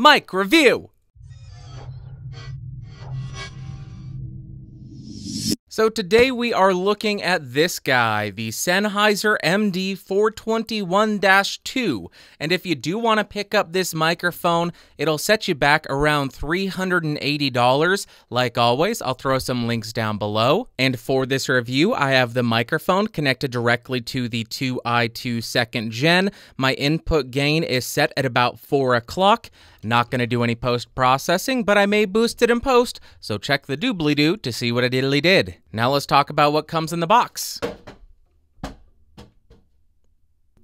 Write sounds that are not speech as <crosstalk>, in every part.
Mic Review. So today we are looking at this guy, the Sennheiser MD421-2. And if you do want to pick up this microphone, it'll set you back around $380. Like always, I'll throw some links down below. And for this review, I have the microphone connected directly to the 2i2 second gen. My input gain is set at about 4 o'clock. Not going to do any post processing, but I may boost it in post, so check the doobly doo to see what I diddly did. Now let's talk about what comes in the box.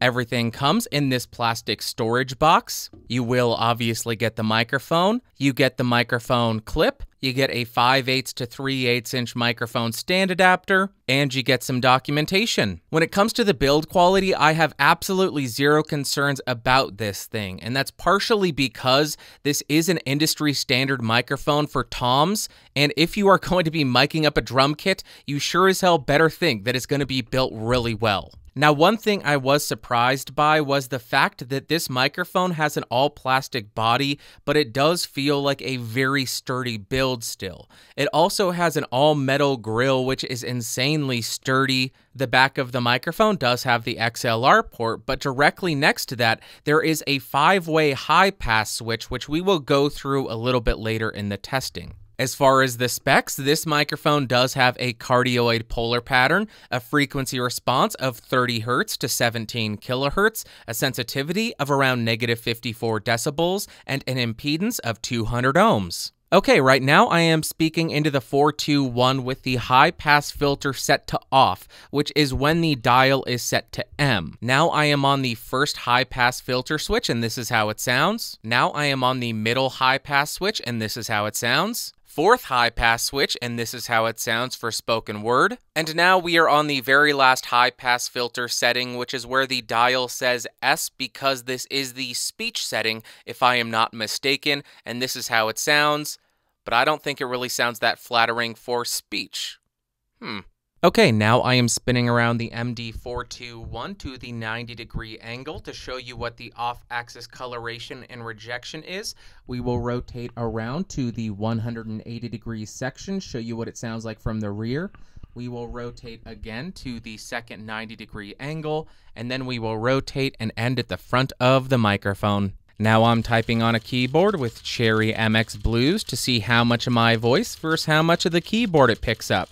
Everything comes in this plastic storage box. You will obviously get the microphone. You get the microphone clip. You get a 5 8 to 3 8 inch microphone stand adapter, and you get some documentation. When it comes to the build quality, I have absolutely zero concerns about this thing, and that's partially because this is an industry standard microphone for toms, and if you are <laughs> going to be miking up a drum kit, you sure as hell better think that it's going to be built really well. Now, one thing I was surprised by was the fact that this microphone has an all plastic body, but it does feel like a very sturdy build still. It also has an all metal grill, which is insanely sturdy. The back of the microphone does have the XLR port, but directly next to that, there is a five way high pass switch, which we will go through a little bit later in the testing. As far as the specs, this microphone does have a cardioid polar pattern, a frequency response of 30 Hz to 17 kHz, a sensitivity of around negative 54 decibels, and an impedance of 200 ohms. Okay, right now I am speaking into the 421 with the high pass filter set to off, which is when the dial is set to M. Now I am on the first high pass filter switch and this is how it sounds. Now I am on the middle high pass switch and this is how it sounds fourth high pass switch, and this is how it sounds for spoken word. And now we are on the very last high pass filter setting, which is where the dial says S because this is the speech setting, if I am not mistaken, and this is how it sounds. But I don't think it really sounds that flattering for speech. Hmm. Okay, now I am spinning around the MD421 to the 90 degree angle to show you what the off-axis coloration and rejection is. We will rotate around to the 180 degree section, show you what it sounds like from the rear. We will rotate again to the second 90 degree angle, and then we will rotate and end at the front of the microphone. Now I'm typing on a keyboard with Cherry MX Blues to see how much of my voice versus how much of the keyboard it picks up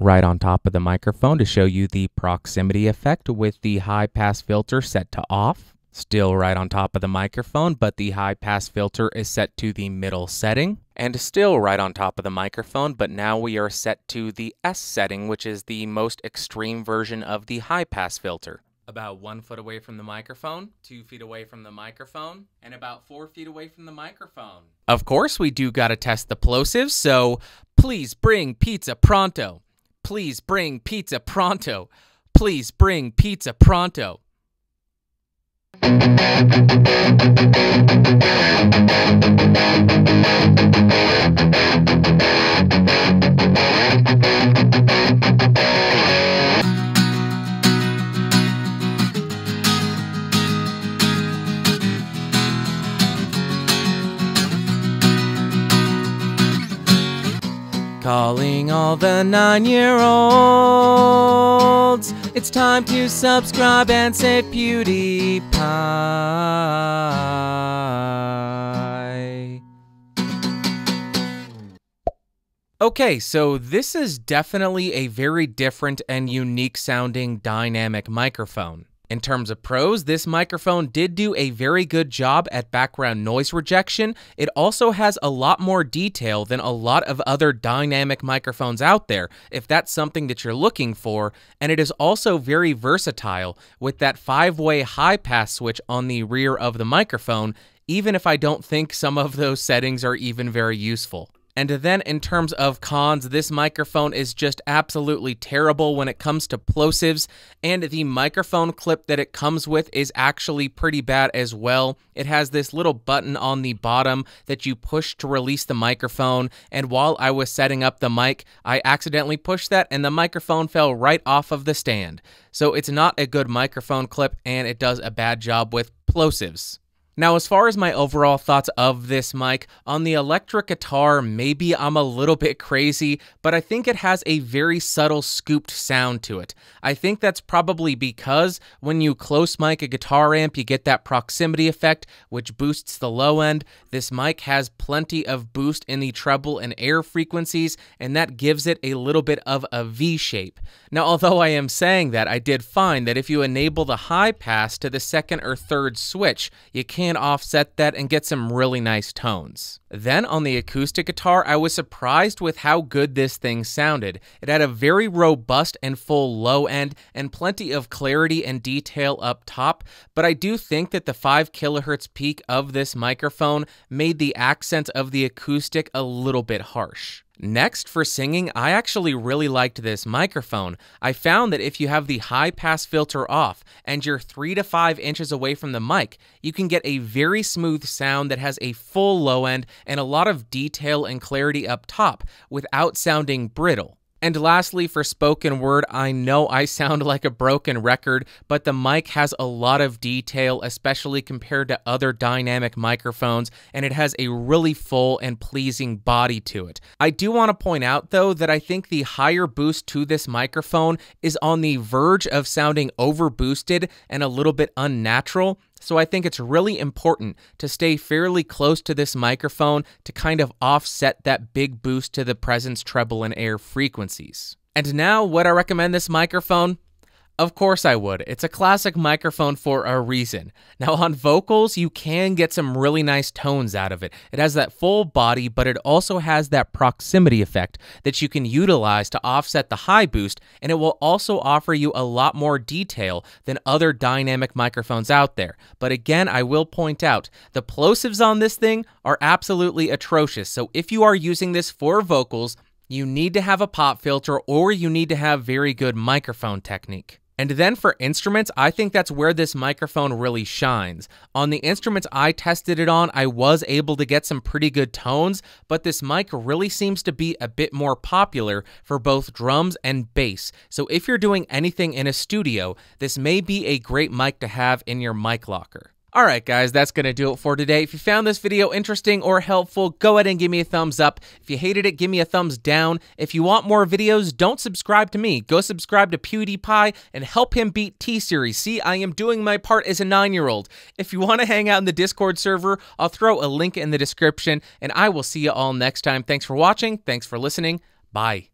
right on top of the microphone to show you the proximity effect with the high pass filter set to off. Still right on top of the microphone, but the high pass filter is set to the middle setting. And still right on top of the microphone, but now we are set to the S setting, which is the most extreme version of the high pass filter. About one foot away from the microphone, two feet away from the microphone, and about four feet away from the microphone. Of course, we do gotta test the plosives, so please bring pizza pronto. Please bring pizza pronto. Please bring pizza pronto. All the nine year olds. It's time to subscribe and say PewDiePie. Okay, so this is definitely a very different and unique sounding dynamic microphone. In terms of pros, this microphone did do a very good job at background noise rejection. It also has a lot more detail than a lot of other dynamic microphones out there, if that's something that you're looking for, and it is also very versatile with that five way high pass switch on the rear of the microphone, even if I don't think some of those settings are even very useful. And then in terms of cons, this microphone is just absolutely terrible when it comes to plosives, and the microphone clip that it comes with is actually pretty bad as well. It has this little button on the bottom that you push to release the microphone, and while I was setting up the mic, I accidentally pushed that and the microphone fell right off of the stand. So it's not a good microphone clip and it does a bad job with plosives. Now, as far as my overall thoughts of this mic, on the electric guitar, maybe I'm a little bit crazy, but I think it has a very subtle scooped sound to it. I think that's probably because when you close mic a guitar amp, you get that proximity effect, which boosts the low end. This mic has plenty of boost in the treble and air frequencies, and that gives it a little bit of a V shape. Now, although I am saying that, I did find that if you enable the high pass to the second or third switch, you can can offset that and get some really nice tones. Then on the acoustic guitar, I was surprised with how good this thing sounded. It had a very robust and full low end and plenty of clarity and detail up top, but I do think that the 5 kilohertz peak of this microphone made the accents of the acoustic a little bit harsh. Next, for singing, I actually really liked this microphone. I found that if you have the high pass filter off and you're 3 to 5 inches away from the mic, you can get a very smooth sound that has a full low end and a lot of detail and clarity up top without sounding brittle. And lastly, for spoken word, I know I sound like a broken record, but the mic has a lot of detail, especially compared to other dynamic microphones, and it has a really full and pleasing body to it. I do want to point out, though, that I think the higher boost to this microphone is on the verge of sounding overboosted and a little bit unnatural. So I think it's really important to stay fairly close to this microphone to kind of offset that big boost to the presence treble and air frequencies. And now, would I recommend this microphone? Of course I would. It's a classic microphone for a reason. Now, on vocals, you can get some really nice tones out of it. It has that full body, but it also has that proximity effect that you can utilize to offset the high boost, and it will also offer you a lot more detail than other dynamic microphones out there. But again, I will point out the plosives on this thing are absolutely atrocious. So if you are using this for vocals, you need to have a pop filter or you need to have very good microphone technique. And then for instruments, I think that's where this microphone really shines. On the instruments I tested it on, I was able to get some pretty good tones, but this mic really seems to be a bit more popular for both drums and bass. So if you're doing anything in a studio, this may be a great mic to have in your mic locker. Alright guys, that's going to do it for today. If you found this video interesting or helpful, go ahead and give me a thumbs up. If you hated it, give me a thumbs down. If you want more videos, don't subscribe to me. Go subscribe to PewDiePie and help him beat T-Series. See, I am doing my part as a 9-year-old. If you want to hang out in the Discord server, I'll throw a link in the description, and I will see you all next time. Thanks for watching. Thanks for listening. Bye.